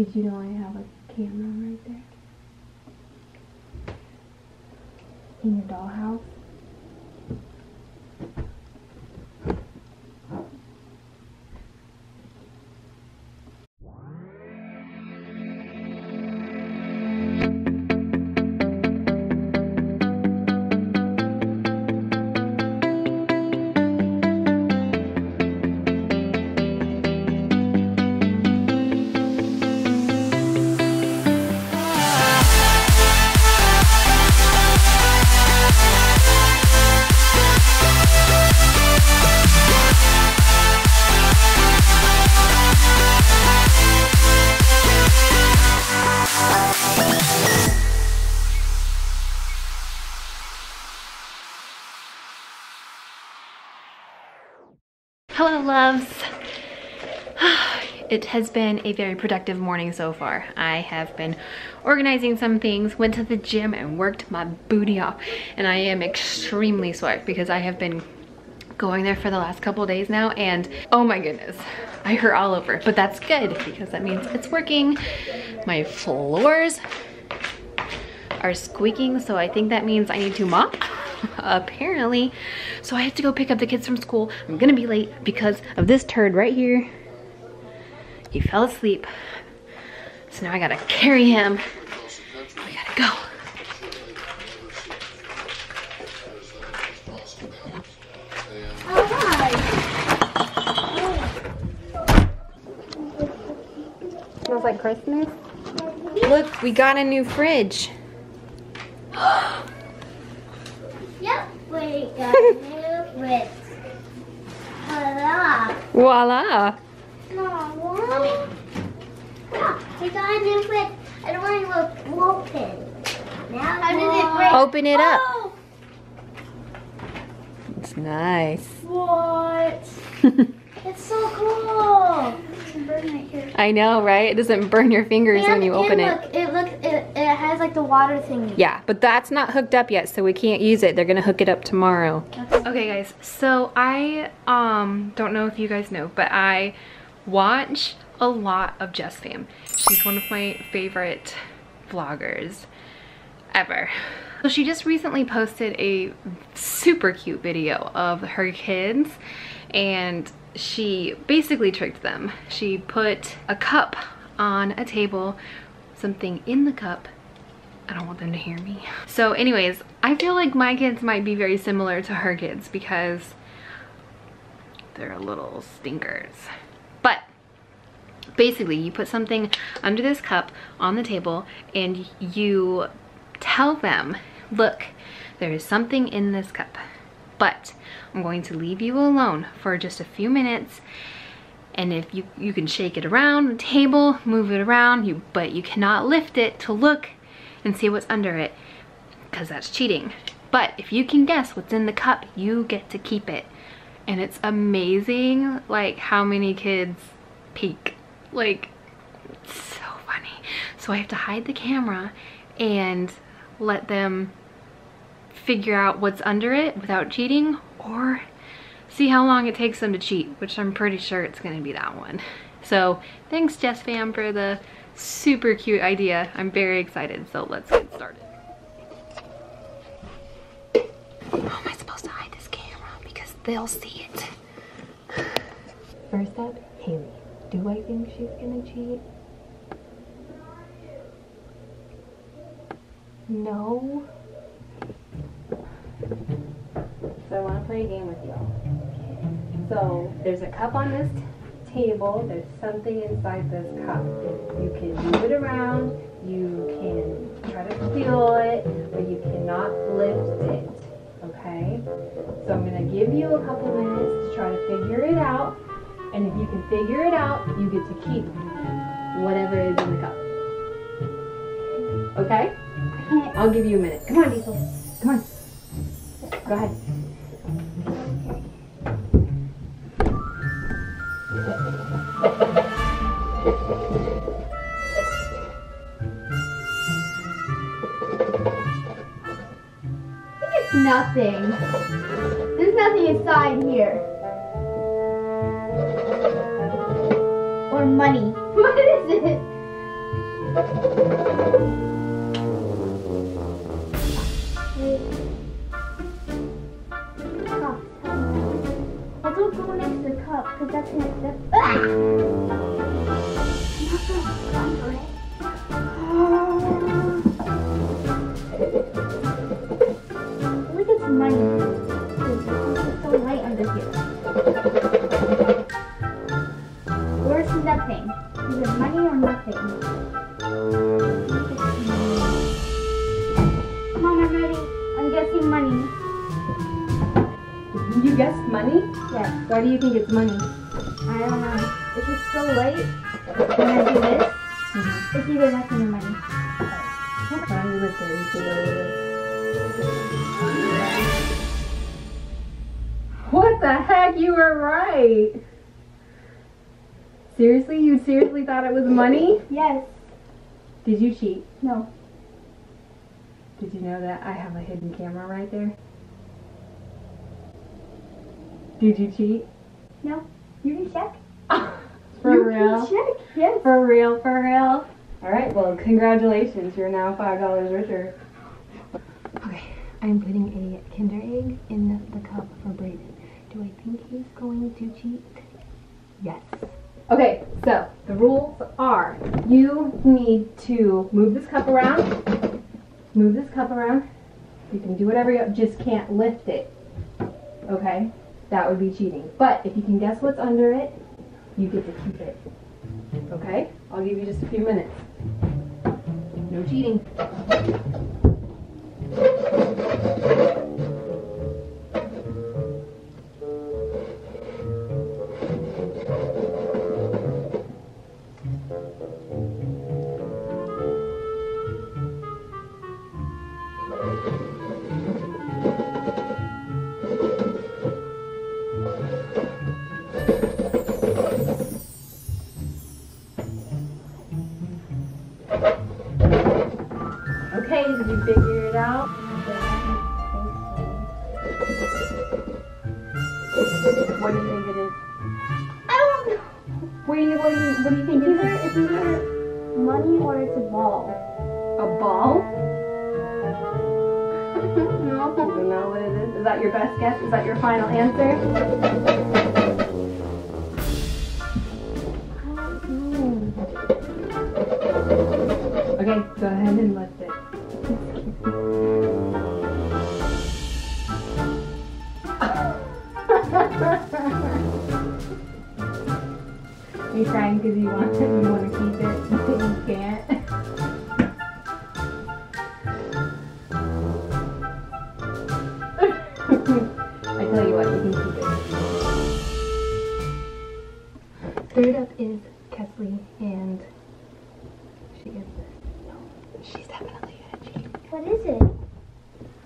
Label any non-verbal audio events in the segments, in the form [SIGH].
Did you know I have a camera right there? In your dollhouse? [SIGHS] It has been a very productive morning so far. I have been organizing some things, went to the gym and worked my booty off. And I am extremely sore because I have been going there for the last couple days now and oh my goodness, I hurt all over. But that's good because that means it's working. My floors are squeaking so I think that means I need to mop [LAUGHS] apparently. So I have to go pick up the kids from school. I'm gonna be late because of this turd right here. He fell asleep. So now I gotta carry him. We gotta go. Smells like Christmas. Look, we got a new fridge. [GASPS] [GASPS] Yep, we got new fridge. Voila. Voila. We got a new. I don't want to open. Now How did it break? Open it up. Oh, It's nice. what? [LAUGHS] it's so cool. It's burn right here. I know, right? It doesn't burn your fingers when you open it. look, it looks it, it has like the water thingy. Yeah, but that's not hooked up yet, so we can't use it. They're gonna hook it up tomorrow. Okay guys, so I um don't know if you guys know, but I watch a lot of JesssFam. She's one of my favorite vloggers ever. So she just recently posted a super cute video of her kids and she basically tricked them. She put a cup on a table, something in the cup, I don't want them to hear me. So anyways, I feel like my kids might be very similar to her kids because they're little stinkers. But basically you put something under this cup on the table and you tell them, look, there is something in this cup, but I'm going to leave you alone for just a few minutes. And if you you can shake it around the table move it around you but you cannot lift it to look and see what's under it because that's cheating. But if you can guess what's in the cup you get to keep it. And it's amazing like how many kids peek. Like it's so funny. So I have to hide the camera and let them figure out what's under it without cheating or see how long it takes them to cheat, which I'm pretty sure it's gonna be that one. So thanks JesssFam for the super cute idea. I'm very excited, so let's get started. How am I supposed to hide this camera? Because they'll see it. First up, Haley. Do I think she's gonna cheat? No. I want to play a game with y'all. So there's a cup on this table. There's something inside this cup. You can move it around. You can try to feel it, but you cannot lift it. Okay? So I'm going to give you a couple minutes to try to figure it out. And if you can figure it out, you get to keep whatever is in the cup. Okay? [LAUGHS] I'll give you a minute. Come on, Diesel. Come on. Go ahead. Nothing. There's nothing inside here. Or money. [LAUGHS] What is it? Let's all go next to the cup, because that's gonna. That's, ah! [GASPS] nothing? Is it money or nothing? Mom, I'm ready. I'm guessing money. You guessed money? Yes. Why do you think it's money? I don't know. If it's so light, when I do this, mm-hmm. it's either nothing or money. Do you look there? You see what it is? What the heck? You were right. Seriously? You seriously thought it was money? Yes. Did you cheat? No. Did you know that I have a hidden camera right there? Did you cheat? No. You can check. [LAUGHS] For you real? Can check. Yes. For real, for real. All right, well, congratulations. You're now $5 richer. Okay, I'm putting a Kinder Egg in the, the cup for Brayden. Do I think he's going to cheat? Yes. Okay, so the rules are you need to move this cup around. Move this cup around. You can do whatever you just can't lift it. Okay? That would be cheating. But if you can guess what's under it, you get to keep it. Okay? I'll give you just a few minutes. No cheating. What do you, what do you, what do you think It's it either, it's either money or it's a ball. A ball? [LAUGHS] no. I don't know what it is. Is that your best guess? Is that your final answer? I don't know. Okay, go ahead and lift you crying because you want you want to keep it, [LAUGHS] but you can't? [LAUGHS] I tell you what, you can keep it. Third up is Kesley, and she is this. She's definitely gonna cheat. What is it?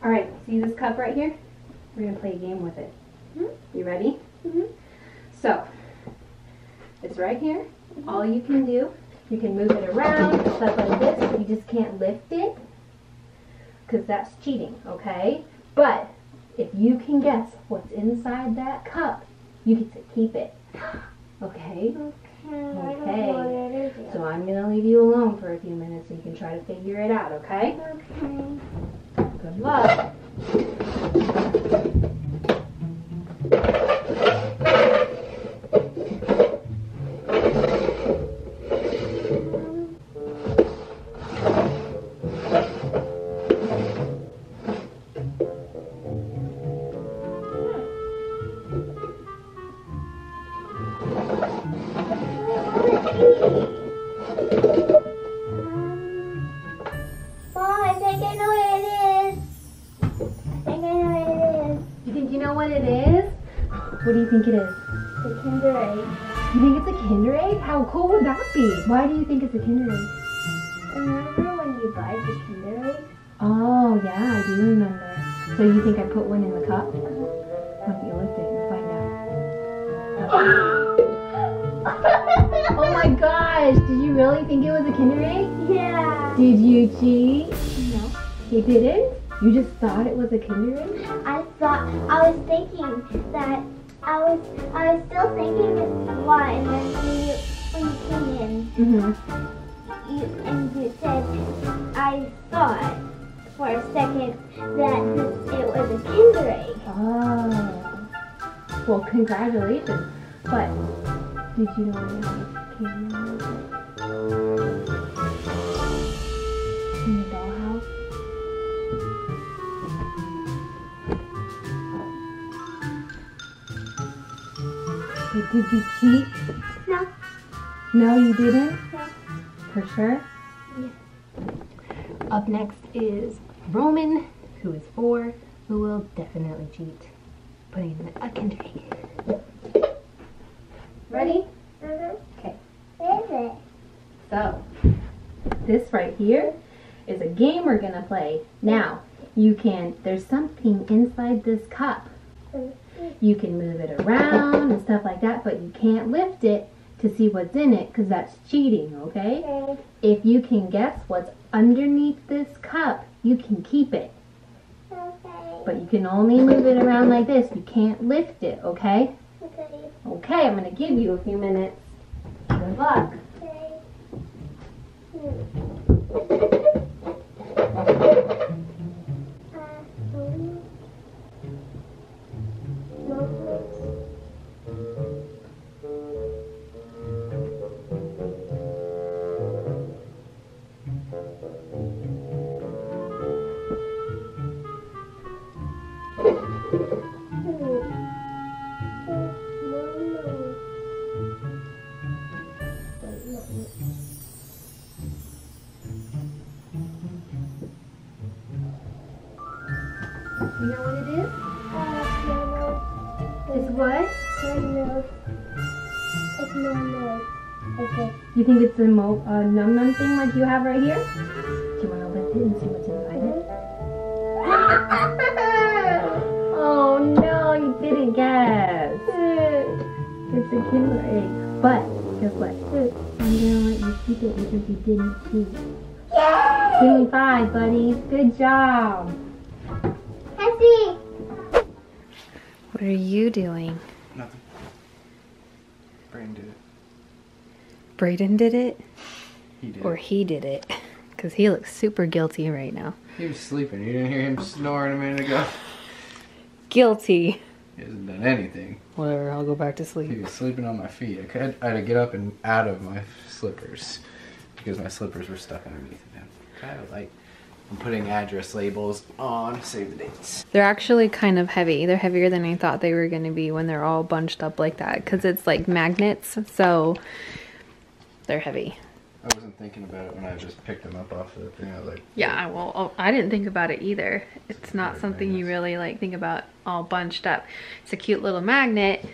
All right, see this cup right here? We're gonna play a game with it. Mhm. You ready? Mhm. So, it's right here. All you can do, you can move it around, stuff like this. You just can't lift it, because that's cheating, okay? But if you can guess what's inside that cup, you get to keep it. Okay? Okay. Okay. know what it is. yet. So I'm gonna leave you alone for a few minutes so you can try to figure it out, okay? Okay. Good luck. You think it's a Kinder Egg? How cool would that be? Why do you think it's a Kinder Egg? Uh, remember when you buy the Kinder Egg? Oh, yeah, I do remember. So you think I put one in the cup? Why don't you lift it and find out? [LAUGHS] Oh my gosh, did you really think it was a Kinder Egg? yeah. Did you cheat? No. You didn't? You just thought it was a Kinder Egg? I thought I was thinking that I was I was still thinking Mm-hmm. And you said, I thought for a second that it was a Kinder Egg. Oh. Ah. Well, congratulations. But did you know it was Kinder Egg? In the dollhouse? Did you cheat? No. No, you didn't? No. For sure? Up next is Roman, who is four, who will definitely cheat. Putting him in a Kinder Egg. Ready? Mm-hmm. Okay. What is? So, this right here is a game we're gonna play. Now, you can, there's something inside this cup. Mm-hmm. You can move it around and stuff like that, but you can't lift it to see what's in it because that's cheating, okay? Okay. If you can guess what's underneath this cup, you can keep it. Okay. But you can only move it around like this. You can't lift it, okay? Okay. Okay, I'm gonna give you a few minutes. Good luck. Okay. Uh, It's no, no. Okay. You think it's a mo- uh, num num thing like you have right here? Do you want to lift it and see what's inside it? [LAUGHS] Oh no, you didn't guess. [LAUGHS] It's a Kinder egg. But guess what? I'm gonna let you keep it because you didn't cheat. Give me five, buddy. Good job. Happy. What are you doing? Nothing. Brain did it. Braden did it, He did. or he did it? [LAUGHS] Because he looks super guilty right now. He was sleeping. You didn't hear him snoring a minute ago. [LAUGHS] Guilty. He hasn't done anything. Whatever, I'll go back to sleep. He was sleeping on my feet. I, could, I had to get up and out of my slippers because my slippers were stuck underneath of him. Kind of like I'm putting address labels on. Save the dates. They're actually kind of heavy. They're heavier than I thought they were going to be when they're all bunched up like that because it's like magnets, so they're heavy. I wasn't thinking about it when I just picked them up off the thing. I was like, Yeah, well, oh, I didn't think about it either. It's not Very something you really like think about all bunched up. It's a cute little magnet.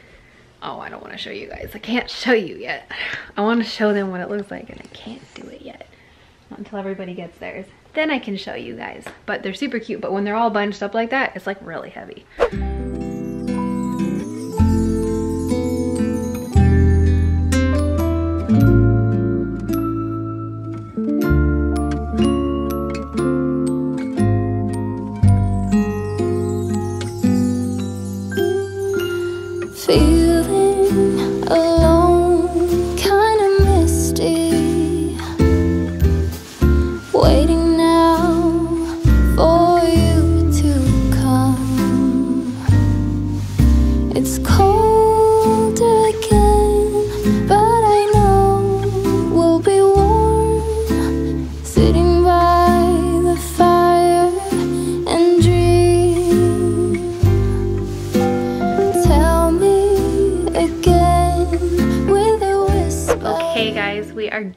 Oh, I don't want to show you guys. I can't show you yet. I want to show them what it looks like and I can't do it yet. Not until everybody gets theirs. Then I can show you guys. But they're super cute. But when they're all bunched up like that, it's like really heavy.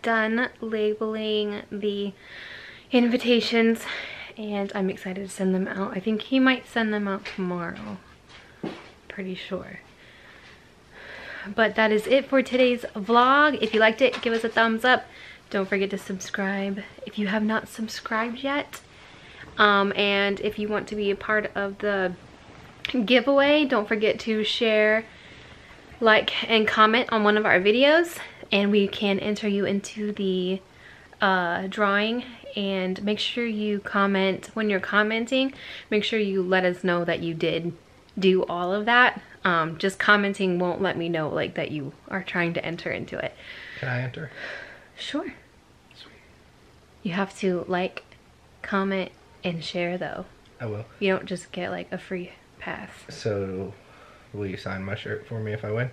Done labeling the invitations and I'm excited to send them out. I think he might send them out tomorrow. Pretty sure. But that is it for today's vlog. If you liked it, give us a thumbs up. Don't forget to subscribe if you have not subscribed yet. Um, and if you want to be a part of the giveaway, don't forget to share like and comment on one of our videos and we can enter you into the uh, drawing and make sure you comment when you're commenting make sure you let us know that you did do all of that um, just commenting won't let me know like that you are trying to enter into it Can I enter? sure you have to like comment and share though I will. you don't just get like a free pass So, Will you sign my shirt for me if I win?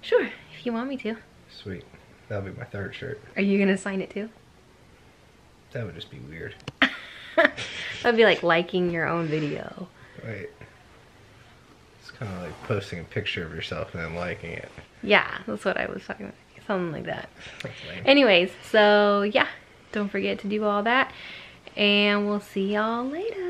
Sure, if you want me to. Sweet. That'll be my third shirt. Are you gonna sign it too? That would just be weird. [LAUGHS] That'd be like liking your own video. Wait. It's kind of like posting a picture of yourself and then liking it. Yeah, that's what I was talking about. Something like that. [LAUGHS] Anyways, so yeah, don't forget to do all that. And we'll see y'all later.